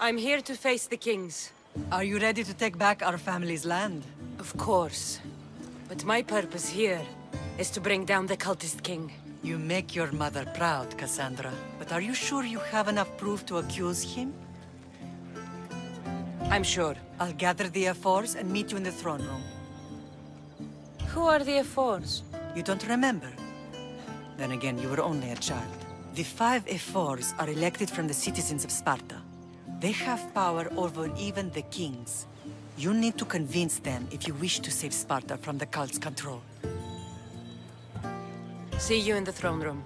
I'm here to face the kings. Are you ready to take back our family's land? Of course. But my purpose here is to bring down the cultist king. You make your mother proud, Cassandra. But are you sure you have enough proof to accuse him? I'm sure. I'll gather the Ephors and meet you in the throne room. Who are the Ephors? You don't remember? Then again, you were only a child. The five Ephors are elected from the citizens of Sparta. They have power over even the kings. You need to convince them if you wish to save Sparta from the cult's control. See you in the throne room.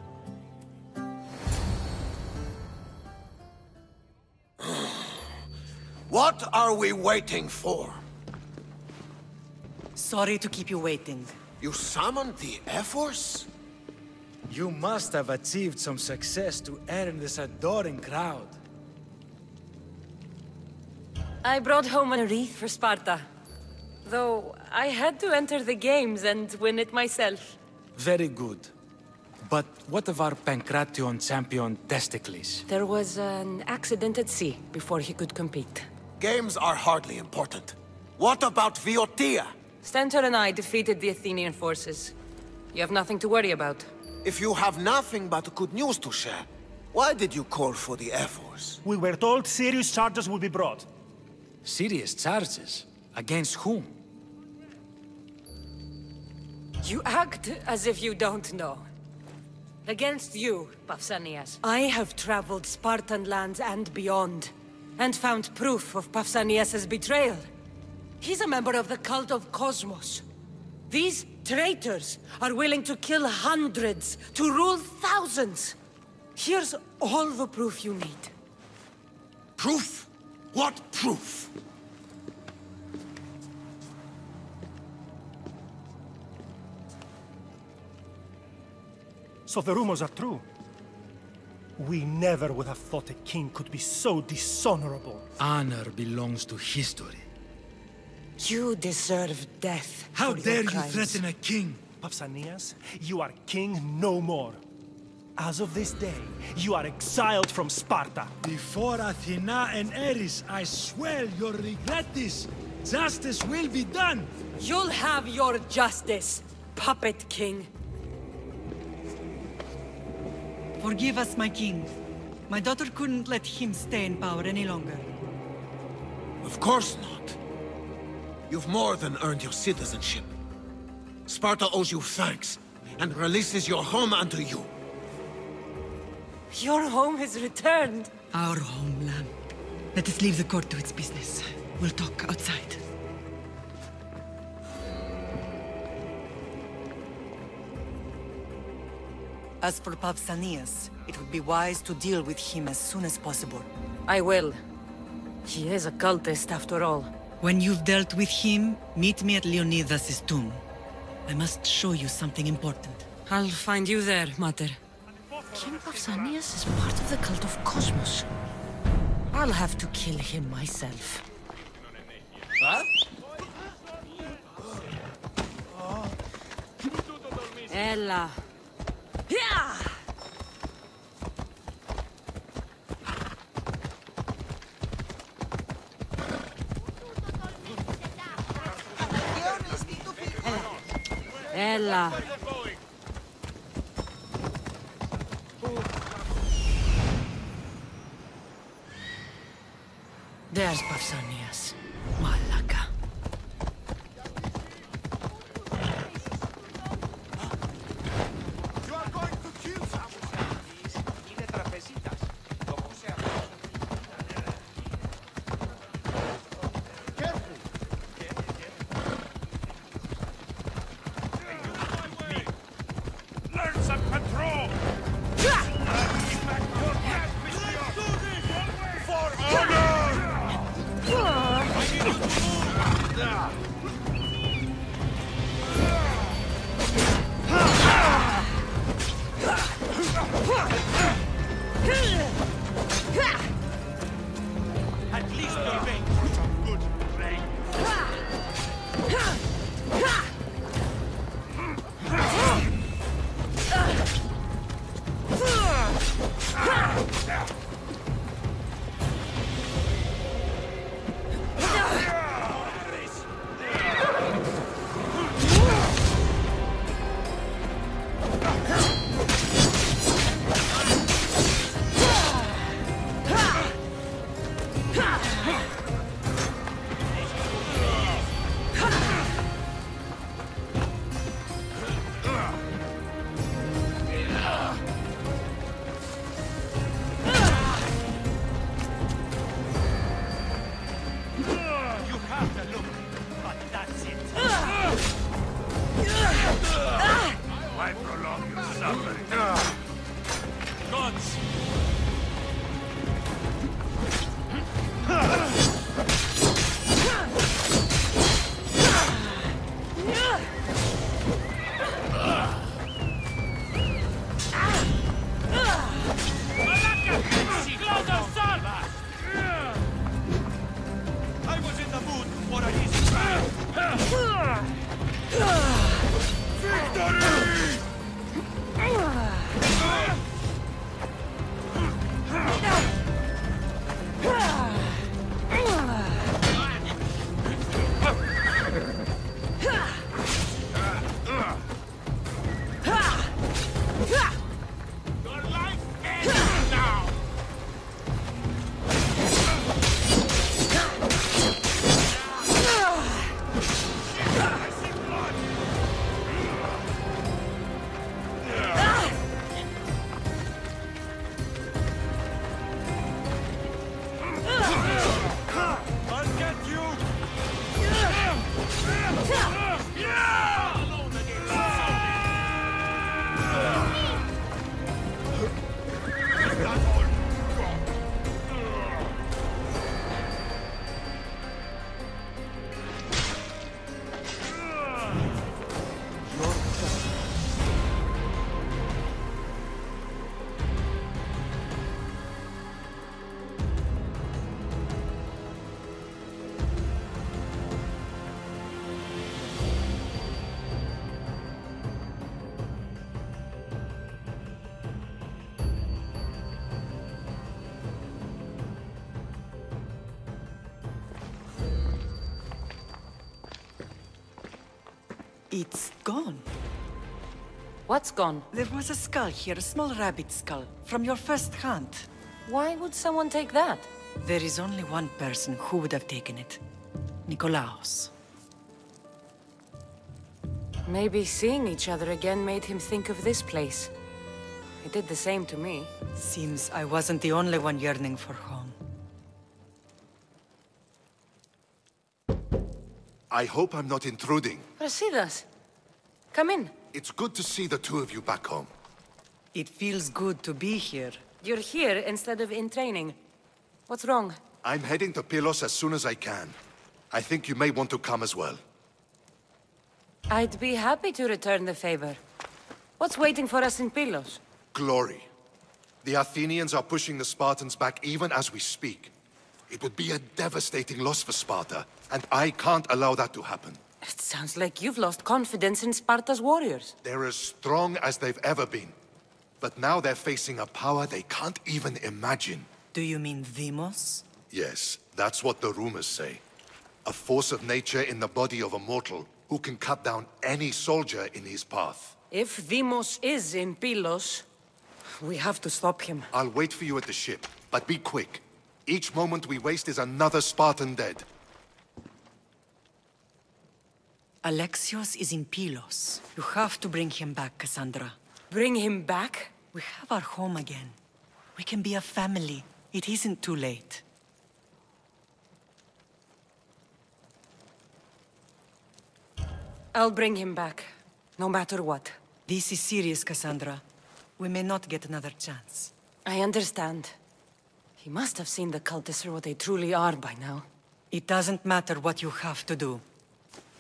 What are we waiting for? Sorry to keep you waiting. You summoned the Ephors? You must have achieved some success to earn this adoring crowd. I brought home a wreath for Sparta. Though I had to enter the games and win it myself. Very good. But what of our Pancration champion Testikles? There was an accident at sea before he could compete. Games are hardly important. What about Boeotia? Stentor and I defeated the Athenian forces. You have nothing to worry about. If you have nothing but good news to share, why did you call for the Ephors? We were told serious charges would be brought. Serious charges? Against whom? You act as if you don't know. Against you, Pausanias. I have traveled Spartan lands and beyond, and found proof of Pausanias' betrayal. He's a member of the cult of Kosmos. These traitors are willing to kill hundreds to rule thousands. Here's all the proof you need. Proof? What proof? So the rumors are true. We never would have thought a king could be so dishonorable. Honor belongs to history. You deserve death. How for your dare you crimes. threaten a king? Pausanias, you are king no more. As of this day, you are exiled from Sparta. Before Athena and Eris, I swear you'll regret this. Justice will be done. You'll have your justice, puppet king. Forgive us, my king. My daughter couldn't let him stay in power any longer. Of course not. You've more than earned your citizenship. Sparta owes you thanks, and releases your home unto you. Your home is returned. Our homeland. Let us leave the court to its business. We'll talk outside. As for Pausanias, it would be wise to deal with him as soon as possible. I will. He is a cultist after all. When you've dealt with him, meet me at Leonidas' tomb. I must show you something important. I'll find you there, Mater. King Pausanias is part of the cult of Kosmos. I'll have to kill him myself. Ella. Yeah! Ella. There's Pausanias. It's gone. What's gone? There was a skull here, a small rabbit skull, from your first hunt. Why would someone take that? There is only one person who would have taken it. Nikolaos. Maybe seeing each other again made him think of this place. It did the same to me. Seems I wasn't the only one yearning for home. I hope I'm not intruding. Brasidas, come in. It's good to see the two of you back home. It feels good to be here. You're here instead of in training. What's wrong? I'm heading to Pylos as soon as I can. I think you may want to come as well. I'd be happy to return the favor. What's waiting for us in Pylos? Glory. The Athenians are pushing the Spartans back even as we speak. It would be a devastating loss for Sparta, and I can't allow that to happen. It sounds like you've lost confidence in Sparta's warriors. They're as strong as they've ever been. But now they're facing a power they can't even imagine. Do you mean Deimos? Yes, that's what the rumors say. A force of nature in the body of a mortal who can cut down any soldier in his path. If Deimos is in Pylos, we have to stop him. I'll wait for you at the ship, but be quick. Each moment we waste is another Spartan dead. Alexios is in Pylos. You have to bring him back, Cassandra. Bring him back? We have our home again. We can be a family. It isn't too late. I'll bring him back, no matter what. This is serious, Cassandra. We may not get another chance. I understand. He must have seen the cultists for what they truly are by now. It doesn't matter what you have to do.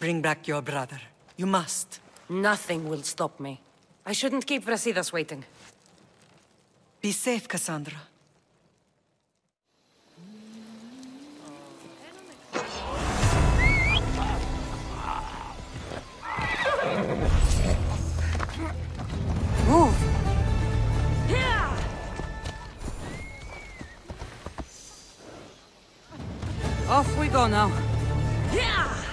Bring back your brother. You must. Nothing will stop me. I shouldn't keep Brasidas waiting. Be safe, Cassandra. Off we go now. Yeah!